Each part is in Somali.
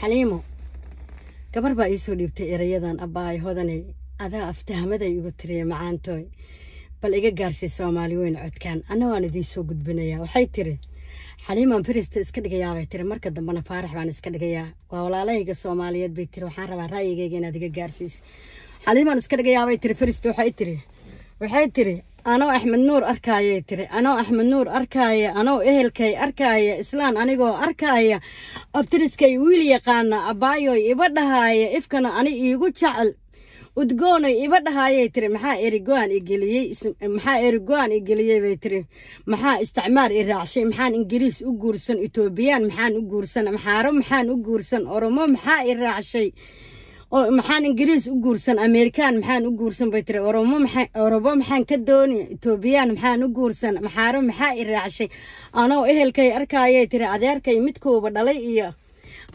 xaliimo. Gabar baa iisoo dhiibtay erayadan abbaay hodane adaa aftahamaday igu tiriya macaantooy bal iga gaarsii soomaali weyn codkaan. Anna waan idiin soo gudbinayaa waxay tiri xaliimaan firista iska dhigayaabay tiri. Marka dambena faarax baan iska dhigayaa. Waa walaalahayga soomaaliyeed bay tiri. Waxaan rabaa ra'yigayga inaad iga gaarsiis. Xaliimaan iska dhigayaabay tiri. Firista waxay tiri. Waxay tiri anoo axmed nuur arkaayay tiri. Anoo axmed nuur arkaaya anoo ehelkay arkaaya islaan anigoo arkaaya abtiriskay wiil yaqaana abbaayoy iba dhahaaya ifkana ani iigu jecel. Udgoonay iba dhahaayay tiri. Maxaa erigoan igeliyey maxaa erigoan igeliyey bay tiri. Maxaa isticmaar i raacshay maxaan ingiriis u guursan? Etoobiyaan maxaan u guursan? Maxaaro maxaan u guursan? Oromo maxaa i raacshay oo maxaan ingiriis u guursan amerikaan maxaan u guursan bay tiri orobo maxaan ka dooni etoobiyaan maxaan u guursan maxaaro maxaa i raacshay anoo ehelkay arkaayay tiri adeerkay midkuuba dhalay iyo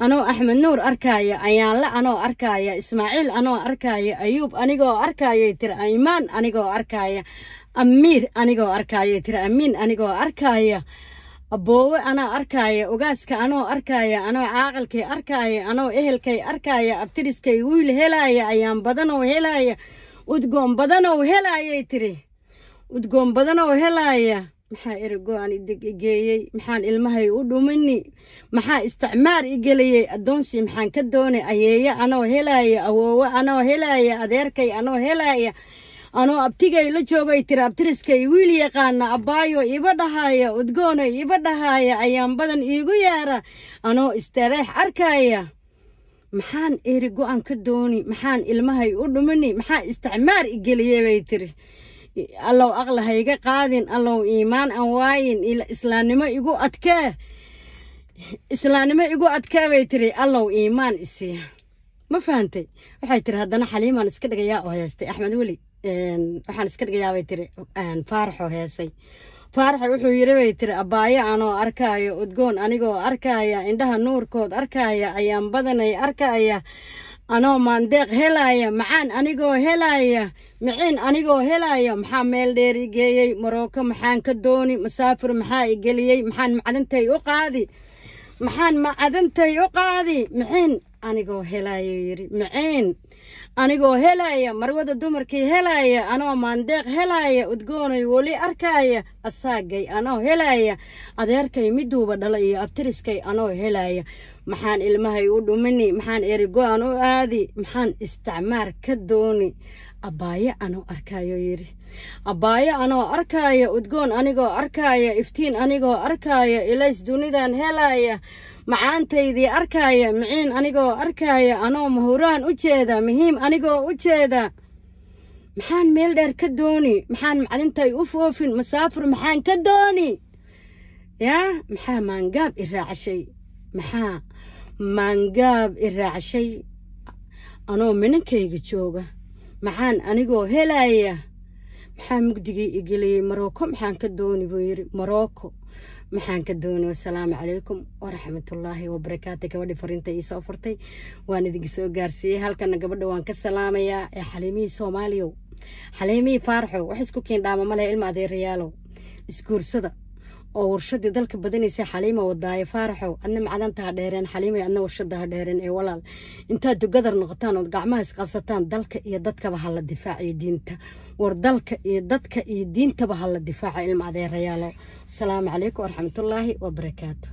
anoo axmed nuur arkaaya ayaanle anoo arkaaya ismaaciil anoo arkaaya ayuub anigoo arkaayay tiri aymaan anigoo arkaaya amiir anigoo arkaayay tiri amiin anigoo arkaaya aboowe anaa arkaaya ogaaska anoo arkaaya anoo caaqilkay arkaaya anoo ehelkay arkaaya abtiriskay wiil helaaya ayaan badanoo helaaya udgoon badanoo helaayay tiri. Udgoon badanoo helaaya maxaa erigo-an igeeyey? Maxaan ilmahay u dhumini? Maxaa isticmaar i geliyey? Addoonsii maxaan ka doonay? Ayeeye anoo helaaya awoowe anoo helaaya adeerkay anoo helaaya anoo abtigay la joogay tiri abtiriskay wiil yaqaana abbaayo iba dhahaaya udgoonay iba dhahaaya ayaan badan iigu yaara. Anoo istareex arkaaya maxaan eri go-an ka dooni? Maxaan ilmahay u dhumini? Maxaa isticmaar i geliyey bay tiri. Allow aqla hayga qaadin allow iimaan aan waayin islaannimo igu adkee islaannimo igu adkee bay tiri. Allow iimaan isiya ma fahantay waxay tiri haddana xaliimaan iska dhigayaa oo heestay axmed weli waxaan iska dhigayaabay tiri faaraxoo heesay. Faaraxa wuxuu yiri bay tiri abbaayo anoo arkaayo udgoon anigoo arkaaya indhaha nuurkood arkaaya ayaan badanay arkaaya anoo maandeeq helaaya macaan anigoo helaaya miciin anigoo helaaya maxaa meel dheer i geeyey maroko maxaan ka dooni masaafir maxaa i geliyey maxaan macdantay u qaadi maxaan macdantay u qaadi miciin anigoo helaaya yiri miciin anigoo helaaya marwada dumarkii helaaya anoo maandeeq helaaya udgoonay weli arkaaya asaagay anoo helaaya adeerkay miduuba dhala iyo abtiriskay anoo helaaya maxaan ilmahay u dhumini maxaan erigo-an u aadi maxaan isticmaar ka dooni. Abbaayo anoo arkaayo yiri abbaayo anoo arkaaya udgoon anigoo arkaaya iftiin anigoo arkaaya ilays dunidan helaaya macaantaydii arkaaya miciin anigoo arkaaya anoo mahuraan u jeeda muhiim anigoo u jeeda. Maxaan meel dheer ka dooni maxaan maclintay u foofin masaafur maxaan ka dooni. Yaa maxaa maangaab i raacshay maxaa maangaab i raacshay anoo minankayga jooga maxaan anigoo helaya maxaa mugdigii i geliyey maroko maxaan ka dooni buu yiri maroko maxaan ka dooni wasalaamu calaykum waraxmatullaahi wabarakaatu gabadhii fariinta ii soo furtay waan idinka soo gaarsiiyey halkana gabadha waan ka salaamayaa. Ee xaliimihii soomaaliyow xaliimihii faaraxow wax isku kiindhaama male ilma adeerayaalow. Isguursada oo warshadii dalka badanaysa xaliima wadaayo faaraxow adna macdanta ha dheereen xaliimay adna warshada ha dheereen ee walaal. Intaad dugadar noqotaan ood gacmaha isqabsataan dalka iyo dadkaba ha la difaaciyo diinta. War dalka iyo dadka iyo diintaba ha la difaaco ilma adeerayaalo asalaamu calaykum waraxmatullaahi wabarakaatu